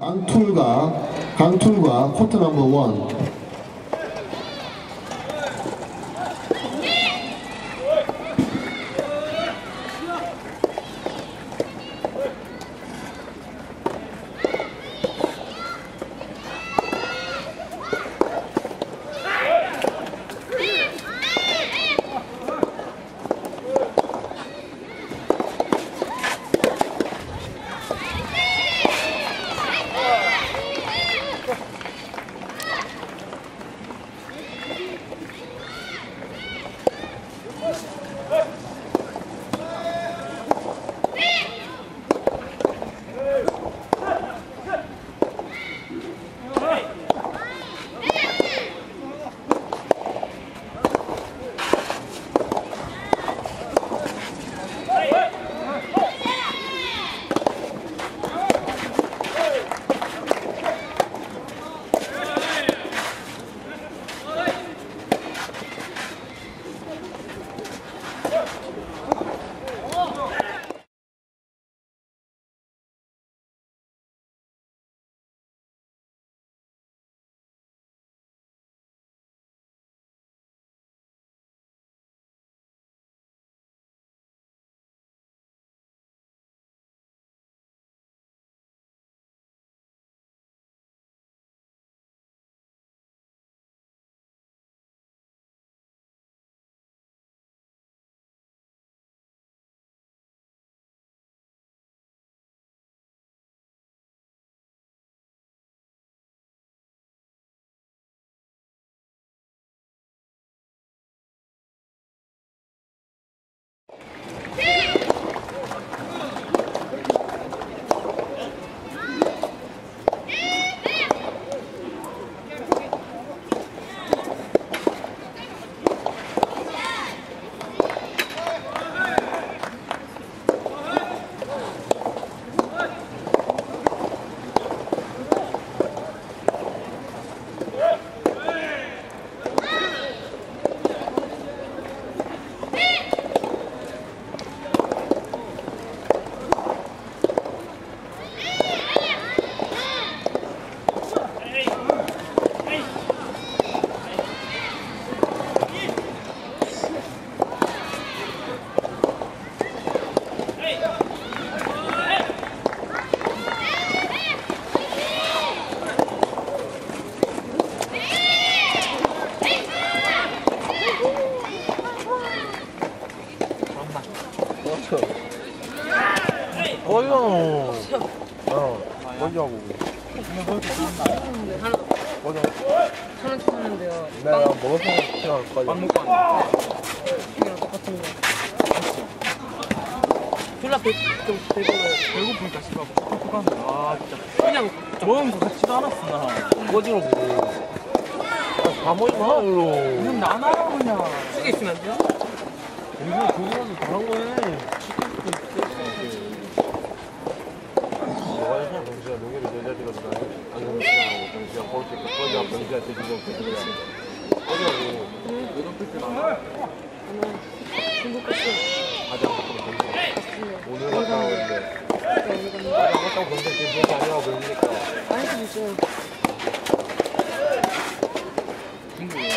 강툴과 강툴과 코트 넘버 원 어이구. 어, 뭐냐고. 뭐냐. 천원 쳤는데요. 내가 먹어서 그냥. 밥 먹고 왔네. 똑같은 거. 졸라 배, 좀 배고요. 배고프니까 씨발 먹고 가는 아 진짜. 그냥 먹은 거 같지도 않았어 나. 다 모이지 마, 이로. 그냥 나나라 그냥. 숙여 있으면 안 돼요? 우리가 조금이라도 잘한 거네. 너가 해서 병시야 농협이 여자들가 누나 안경시하고 병시야 볼수 있고 꺼지야 병시야 돼지고 그거야. 꺼지라고. 중국 갔어. 가자. 오늘 갔다 오는데. 가자 갔다 온 병시야 지금 병시 아니라고 그러니까. 아니, 진짜. 중국이야.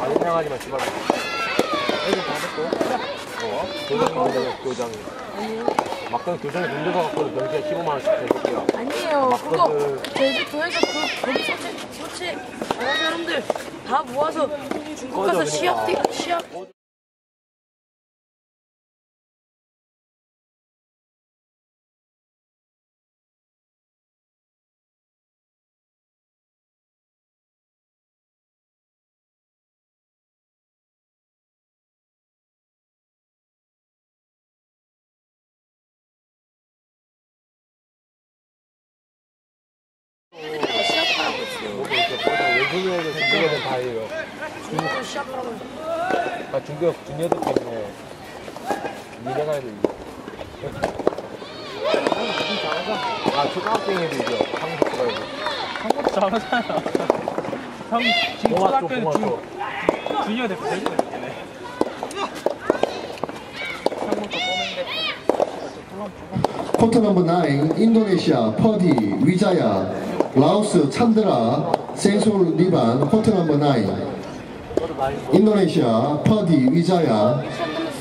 안 생각하지 마, 씨발. 애들 다 됐고. 어? 문제네, 교장이. 아니요. 막상 교장이 돈 줘서 갖고 병시야 15만 원씩 내줄게요. 아니에요. 그거. 제주도에서 그 거기 소체 소체 아 사람들 다 모아서 중국 가서 시합. 시합 시합하라고 있어요. 모두 이렇게 꺼져. 왼손에서 중국애들 다 해요. 중국 시합하라고 있어요. 아, 중국 중녀들 때문에 미래가 해도 이겨. 아, 초등학생애도 이겨. 한국 초등학교. 한국도 잘하잖아. 형 지금 동아 쪽. 주 주니어 대표 있네. 한국도 꼬맨데. 코트 넘버 9 인도네시아 퍼디 위자야 라오스 찬드라 센솔 리반 코트 넘버 9 인도네시아 퍼디 위자야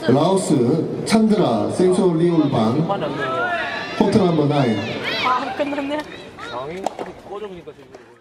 라오스 찬드라 센솔 나요. 코트 넘버 9 아 끝났네 장이 꺼져보니까 지금.